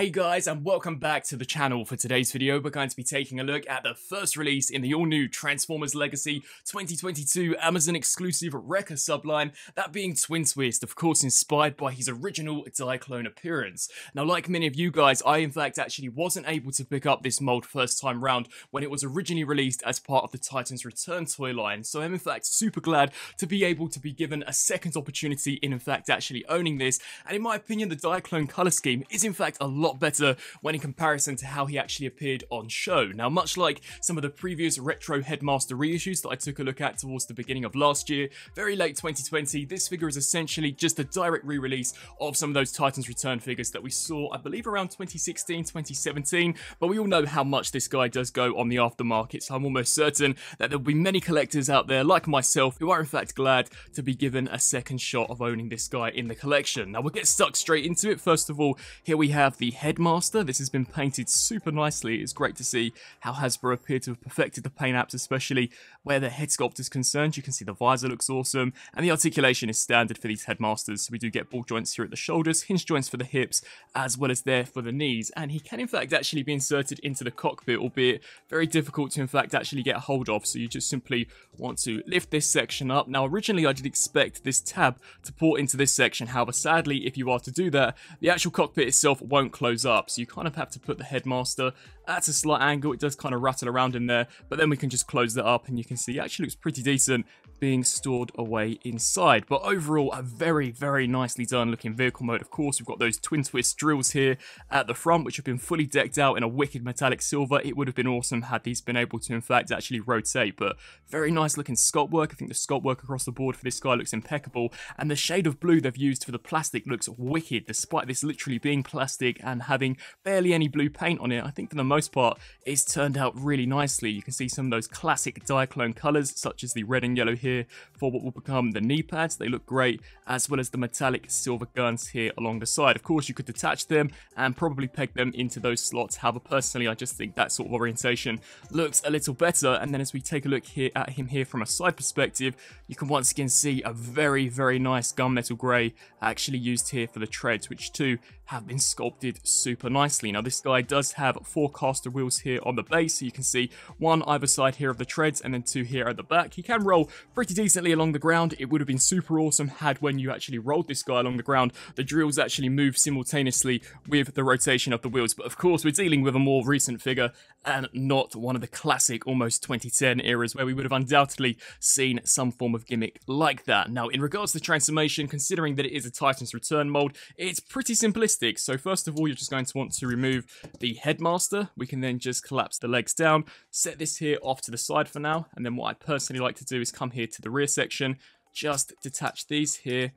Hey guys and welcome back to the channel. For today's video we're going to be taking a look at the first release in the all new Transformers Legacy 2022 Amazon exclusive Wrecker subline, that being Twin Twist, of course inspired by his original Diaclone appearance. Now like many of you guys, I in fact actually wasn't able to pick up this mold first time round when it was originally released as part of the Titans Return toy line, so I'm in fact super glad to be able to be given a second opportunity in in fact actually owning this, and in my opinion the Diaclone colour scheme is in fact a lot better when in comparison to how he actually appeared on show. Now, much like some of the previous retro Headmaster reissues that I took a look at towards the beginning of last year, very late 2020, this figure is essentially just a direct re-release of some of those Titans Return figures that we saw, I believe, around 2016, 2017, but we all know how much this guy does go on the aftermarket, so I'm almost certain that there'll be many collectors out there, like myself, who are in fact glad to be given a second shot of owning this guy in the collection. Now, we'll get stuck straight into it. First of all, here we have the Headmaster. This has been painted super nicely. It's great to see how Hasbro appear to have perfected the paint apps, especially where the head sculpt is concerned. You can see the visor looks awesome, and the articulation is standard for these Headmasters. So we do get ball joints here at the shoulders, hinge joints for the hips, as well as there for the knees. And he can in fact actually be inserted into the cockpit, albeit very difficult to in fact actually get a hold of. So you just simply want to lift this section up. Now originally I did expect this tab to port into this section. However, sadly, if you are to do that, the actual cockpit itself won't close up. So you kind of have to put the headmaster at a slight angle. It does kind of rattle around in there, but then we can just close that up and you can see it actually looks pretty decent being stored away inside. But overall, a very, very nicely done looking vehicle mode. Of course, we've got those twin twist drills here at the front, which have been fully decked out in a wicked metallic silver. It would have been awesome had these been able to, in fact, actually rotate. But very nice looking sculpt work. I think the sculpt work across the board for this guy looks impeccable. And the shade of blue they've used for the plastic looks wicked, despite this literally being plastic and having barely any blue paint on it. I think for the most part, it's turned out really nicely. You can see some of those classic Diaclone colours, such as the red and yellow here for what will become the knee pads. They look great, as well as the metallic silver guns here along the side. Of course, you could detach them and probably peg them into those slots. However, personally, I just think that sort of orientation looks a little better. And then as we take a look here at him here from a side perspective, you can once again see a very, very nice gunmetal grey actually used here for the treads, which too have been sculpted super nicely. Now, this guy does have four caster wheels here on the base, so you can see one either side here of the treads and then two here at the back. He can roll pretty decently along the ground. It would have been super awesome had when you actually rolled this guy along the ground, the drills actually move simultaneously with the rotation of the wheels. But of course, we're dealing with a more recent figure and not one of the classic almost 2010 eras where we would have undoubtedly seen some form of gimmick like that. Now, in regards to the transformation, considering that it is a Titan's Return mold, it's pretty simplistic. So first of all, you're just going to want to remove the headmaster. We can then just collapse the legs down, set this here off to the side for now. And then what I personally like to do is come here to the rear section, just detach these here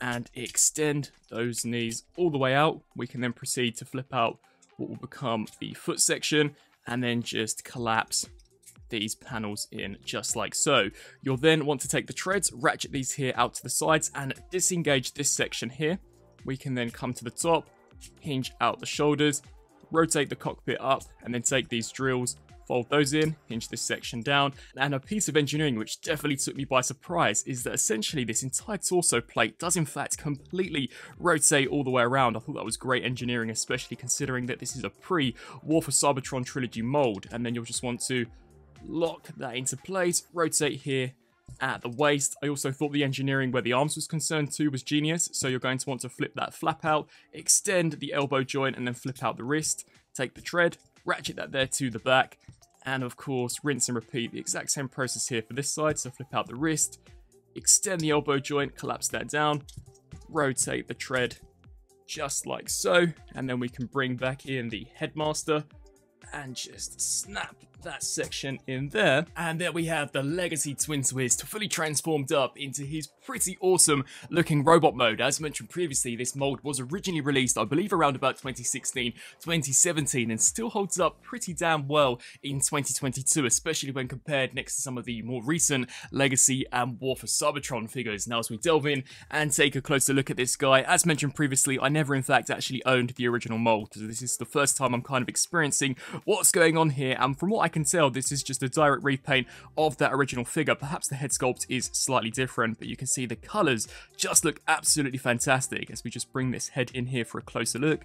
and extend those knees all the way out. We can then proceed to flip out what will become the foot section and then just collapse these panels in just like so. You'll then want to take the treads, ratchet these here out to the sides and disengage this section here. We can then come to the top, hinge out the shoulders, rotate the cockpit up and then take these drills fold those in, hinge this section down, and a piece of engineering which definitely took me by surprise is that essentially this entire torso plate does in fact completely rotate all the way around. I thought that was great engineering, especially considering that this is a pre-War for Cybertron trilogy mold, and then you'll just want to lock that into place, rotate here, at the waist. I also thought the engineering where the arms was concerned too was genius. So you're going to want to flip that flap out, extend the elbow joint and then flip out the wrist. Take the tread, ratchet that there to the back and of course, rinse and repeat the exact same process here for this side. So flip out the wrist, extend the elbow joint, collapse that down, rotate the tread just like so. And then we can bring back in the headmaster and just snap that section in there. And there we have the Legacy Twin Twist fully transformed up into his pretty awesome looking robot mode. As mentioned previously, this mold was originally released, I believe around about 2016, 2017, and still holds up pretty damn well in 2022, especially when compared next to some of the more recent Legacy and War for Cybertron figures. Now, as we delve in and take a closer look at this guy, as mentioned previously, I never in fact actually owned the original mold. So this is the first time I'm kind of experiencing what's going on here, and from what I can tell, this is just a direct repaint of that original figure. Perhaps the head sculpt is slightly different, but you can see the colors just look absolutely fantastic as we just bring this head in here for a closer look.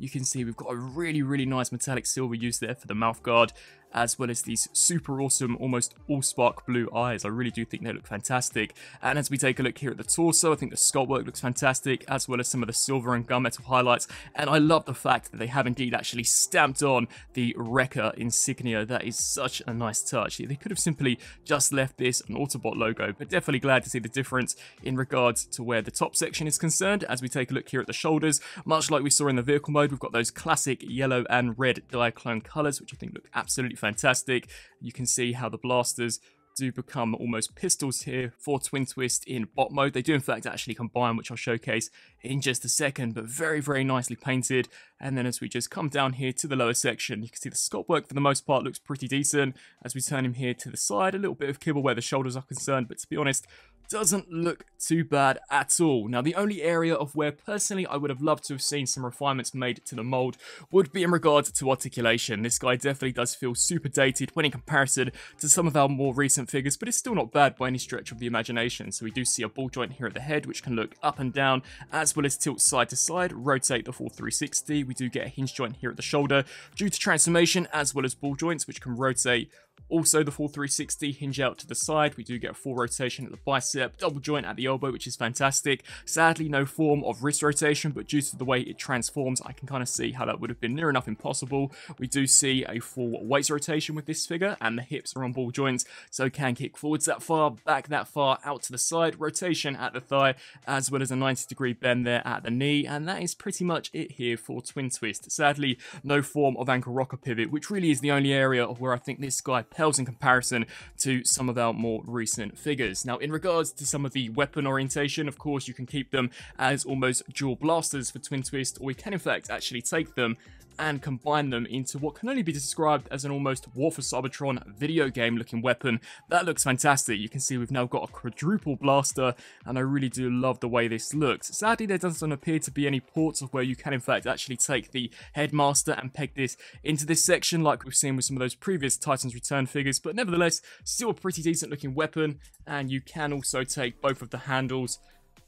you can see we've got a really, really nice metallic silver used there for the mouth guard as well as these super awesome, almost all spark blue eyes. I really do think they look fantastic. And as we take a look here at the torso, I think the sculpt work looks fantastic, as well as some of the silver and gunmetal highlights. And I love the fact that they have indeed actually stamped on the Wrecker insignia. That is such a nice touch. They could have simply just left this an Autobot logo, but definitely glad to see the difference in regards to where the top section is concerned. As we take a look here at the shoulders, much like we saw in the vehicle mode, we've got those classic yellow and red Diaclone colors, which I think look absolutely fantastic. You can see how the blasters do become almost pistols here for Twin Twist in bot mode. They do in fact actually combine, which I'll showcase in just a second, but very, very nicely painted. And then as we just come down here to the lower section, you can see the sculpt work for the most part looks pretty decent. As we turn him here to the side, a little bit of kibble where the shoulders are concerned, but to be honest, doesn't look too bad at all. Now, the only area of where personally I would have loved to have seen some refinements made to the mold would be in regard to articulation. This guy definitely does feel super dated when in comparison to some of our more recent figures, but it's still not bad by any stretch of the imagination. So we do see a ball joint here at the head, which can look up and down, as well as tilt side to side, rotate the full 360. We do get a hinge joint here at the shoulder due to transformation, as well as ball joints, which can rotate also, the full 360 hinge out to the side. We do get a full rotation at the bicep, double joint at the elbow, which is fantastic. Sadly, no form of wrist rotation, but due to the way it transforms, I can kind of see how that would have been near enough impossible. We do see a full waist rotation with this figure, and the hips are on ball joints, so can kick forwards that far, back that far, out to the side, rotation at the thigh, as well as a 90 degree bend there at the knee, and that is pretty much it here for Twin Twist. Sadly, no form of ankle rocker pivot, which really is the only area where I think this guy pales in comparison to some of our more recent figures. Now, in regards to some of the weapon orientation, of course, you can keep them as almost dual blasters for Twin Twist, or we can in fact actually take them and combine them into what can only be described as an almost War for Cybertron video game looking weapon. That looks fantastic. You can see we've now got a quadruple blaster and I really do love the way this looks. Sadly, there doesn't appear to be any ports of where you can in fact actually take the Headmaster and peg this into this section like we've seen with some of those previous Titans Return figures, but nevertheless, still a pretty decent looking weapon and you can also take both of the handles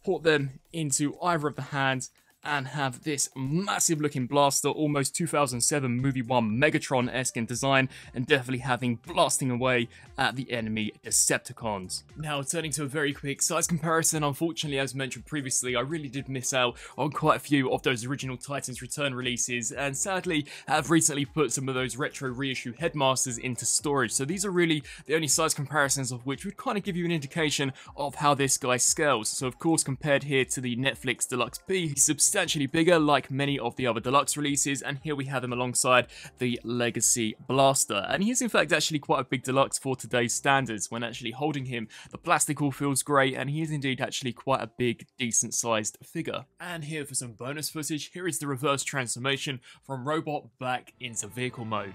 port them into either of the hands and have this massive looking blaster, almost 2007 movie one Megatron-esque in design, and definitely having blasting away at the enemy Decepticons. Now, turning to a very quick size comparison, unfortunately, as mentioned previously, I really did miss out on quite a few of those original Titans Return releases, and sadly, have recently put some of those retro reissue headmasters into storage, so these are really the only size comparisons of which would kind of give you an indication of how this guy scales. So, of course, compared here to the Netflix Deluxe B, he's substantially bigger like many of the other deluxe releases and here we have him alongside the Legacy Blaster and he is in fact actually quite a big deluxe for today's standards when actually holding him the plastic all feels great and he is indeed actually quite a big decent sized figure. And here for some bonus footage here is the reverse transformation from robot back into vehicle mode.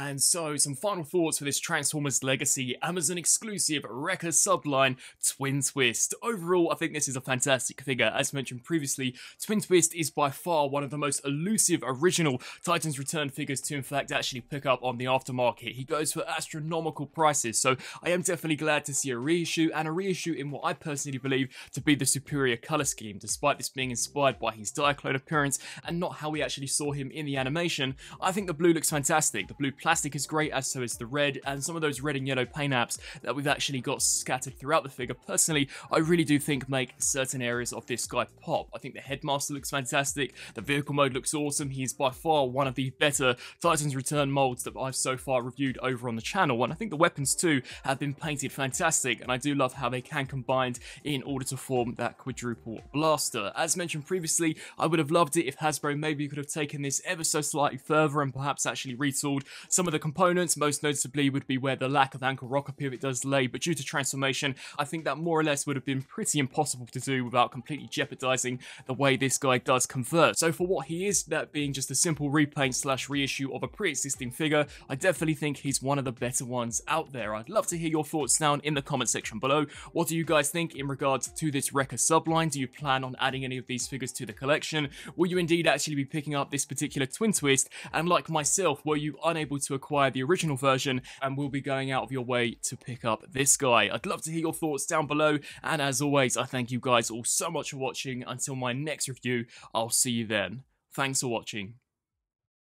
And so, some final thoughts for this Transformers Legacy Amazon exclusive Wrecker subline Twin Twist. Overall, I think this is a fantastic figure. As mentioned previously, Twin Twist is by far one of the most elusive original Titans Return figures to in fact actually pick up on the aftermarket. He goes for astronomical prices, so I am definitely glad to see a reissue and a reissue in what I personally believe to be the superior colour scheme. Despite this being inspired by his Diaclone appearance and not how we actually saw him in the animation, I think the blue looks fantastic. The blue plastic is great, as so is the red, and some of those red and yellow paint apps that we've actually got scattered throughout the figure, personally, I really do think make certain areas of this guy pop. I think the headmaster looks fantastic, the vehicle mode looks awesome, he's by far one of the better Titans Return molds that I've so far reviewed over on the channel, and I think the weapons too have been painted fantastic, and I do love how they can combine in order to form that quadruple blaster. As mentioned previously, I would have loved it if Hasbro maybe could have taken this ever so slightly further and perhaps actually retooled some of the components, most noticeably would be where the lack of ankle rocker pivot does lay, but due to transformation, I think that more or less would have been pretty impossible to do without completely jeopardizing the way this guy does convert. So for what he is, that being just a simple repaint slash reissue of a pre-existing figure, I definitely think he's one of the better ones out there. I'd love to hear your thoughts down in the comment section below. What do you guys think in regards to this Wrecker subline? Do you plan on adding any of these figures to the collection? Will you indeed actually be picking up this particular Twin Twist? And like myself, were you unable to acquire the original version and will be going out of your way to pick up this guy? I'd love to hear your thoughts down below. And as always, I thank you guys all so much for watching. Until my next review, I'll see you then. Thanks for watching.